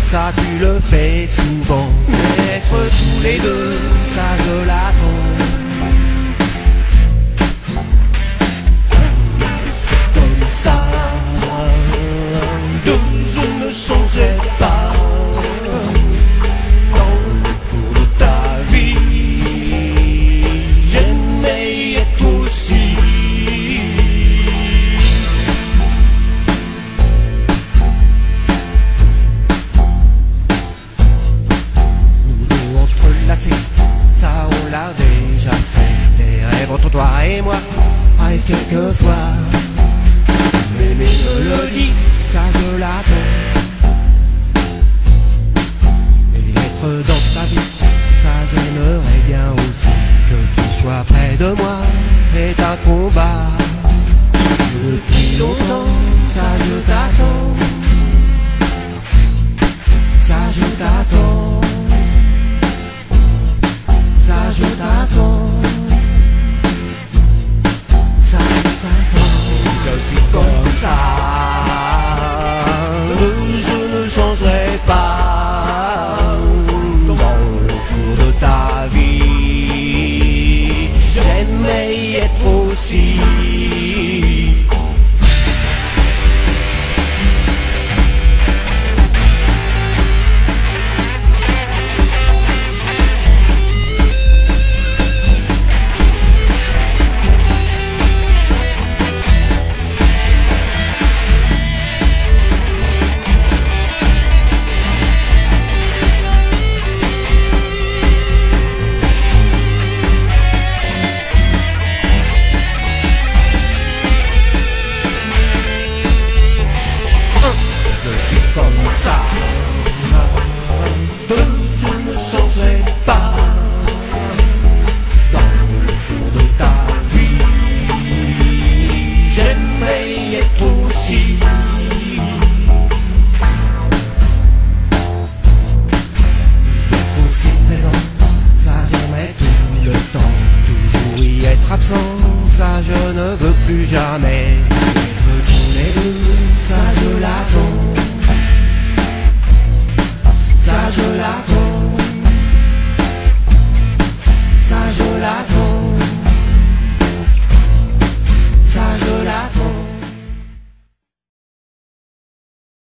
ça tu le fais souvent. Être tous les deux, ça je la quelquefois. Mais mes mélodies, ça je l'attends. Et être dans ta vie, ça j'aimerais bien aussi. Que tu sois près de moi est un combat. Depuis longtemps, ça je t'attends. Ça je t'attends. Ça je t'attends. Comme ça. Deux, je ne changerai pas. Dans le cours de ta vie, j'aimerais être aussi. Être aussi présent, ça j'aimerais tout le temps. Toujours y être absent, ça je ne veux plus jamais. Ça je l'attends.